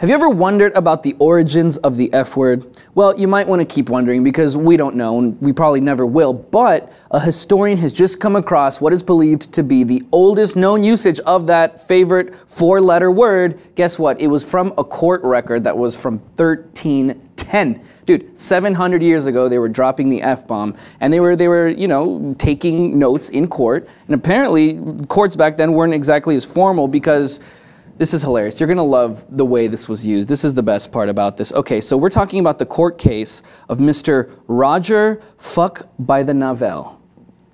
Have you ever wondered about the origins of the F word? Well, you might want to keep wondering because we don't know and we probably never will. But a historian has just come across what is believed to be the oldest known usage of that favorite four letter word. Guess what? It was from a court record that was from 1310. Dude, 700 years ago, they were dropping the F bomb and they were, they were, you know, taking notes in court. And apparently, courts back then weren't exactly as formal because this is hilarious. You're going to love the way this was used. This is the best part about this. Okay, so we're talking about the court case of Mr. Roger Fuck by the Navel.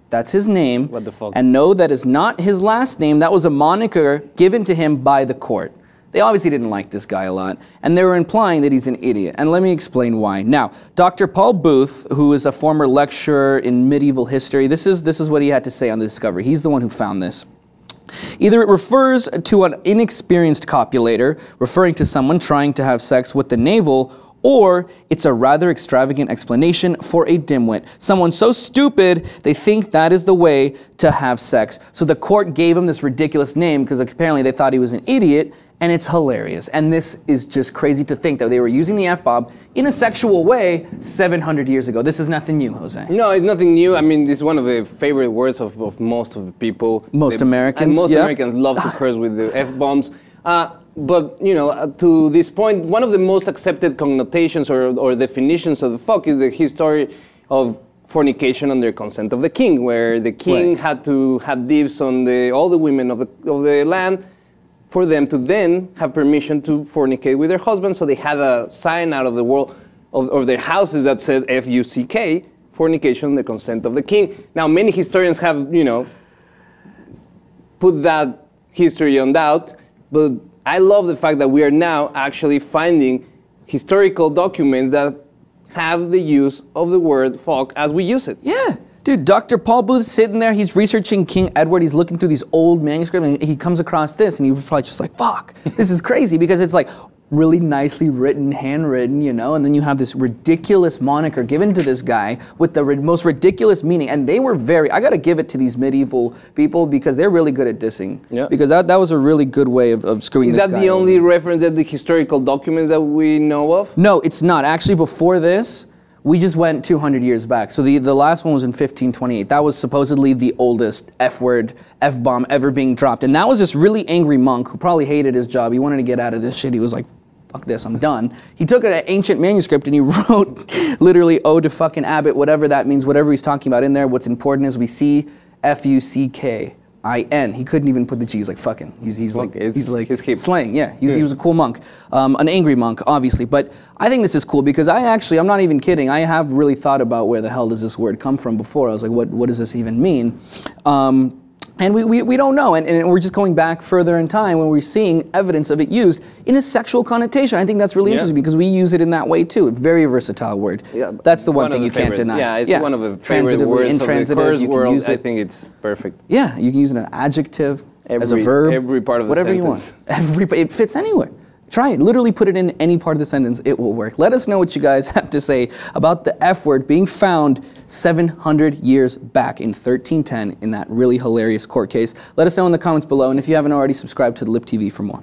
That's his name. What the fuck? And no, that is not his last name. That was a moniker given to him by the court. They obviously didn't like this guy a lot, and they were implying that he's an idiot. And let me explain why. Now, Dr. Paul Booth, who is a former lecturer in medieval history, this is, this is what he had to say on the discovery. He's the one who found this. Either it refers to an inexperienced copulator, referring to someone trying to have sex with the navel, or it's a rather extravagant explanation for a dimwit. Someone so stupid they think that is the way to have sex. So the court gave him this ridiculous name because apparently they thought he was an idiot, and it's hilarious. And this is just crazy to think that they were using the F bomb in a sexual way 700 years ago. This is nothing new, Jose. No, it's nothing new. I mean, this is one of the favorite words of, of most of the people. Most They- Americans, And most yeah. Americans love to curse with the F bombs. Uh, but, you know, uh, to this point, one of the most accepted connotations or, or definitions of the fuck is the history of fornication under consent of the king, where the king Right. had to have dibs on the, all the women of the, of the land for them to then have permission to fornicate with their husbands. So they had a sign out of the world of, of their houses that said F U C K, fornication, the consent of the king. Now, many historians have, you know, put that history on doubt, but I love the fact that we are now actually finding historical documents that have the use of the word fuck as we use it. Yeah. Dude, Dr. Paul Booth sitting there, he's researching King Edward, he's looking through these old manuscripts, and he comes across this, and he was probably just like, fuck, this is crazy, because it's like really nicely written, handwritten, you know, and then you have this ridiculous moniker given to this guy with the ri- most ridiculous meaning, and they were very, I gotta give it to these medieval people, because they're really good at dissing. Yeah. Because that, that was a really good way of, of screwing Is this that guy the over. only reference that the historical documents that we know of? No, it's not. Actually, before this, we just went 200 years back. So the, the last one was in 1528. That was supposedly the oldest F word, F bomb ever being dropped. And that was this really angry monk who probably hated his job. He wanted to get out of this shit. He was like, fuck this, I'm done. He took an ancient manuscript and he wrote literally, ode to fucking Abbott, whatever that means, whatever he's talking about in there. What's important is we see F U C K. I N. He couldn't even put the G. He's like fucking. He's, he's like it's- he's like slang. Yeah, he was, he was a cool monk, um, an angry monk, obviously. But I think this is cool because I actually, I'm not even kidding. I have really thought about where the hell does this word come from before. I was like, what, what does this even mean? Um, and we, we, we don't know. And, and we're just going back further in time when we're seeing evidence of it used in a sexual connotation. I think that's really Yeah. interesting because we use it in that way too. Very versatile word. Yeah, that's the one, thing you can't deny. Yeah, it's one of the transitive words of the intransitive, you can world. use I think it's perfect. Yeah, you can use an adjective as a Every- verb. every part of the whatever you want. Every it fits anywhere. Try it. Literally put it in any part of the sentence. It will work. Let us know what you guys have to say about the F word being found 700 years back in 1310 in that really hilarious court case. Let us know in the comments below, and if you haven't already, subscribe to the Lip TV for more.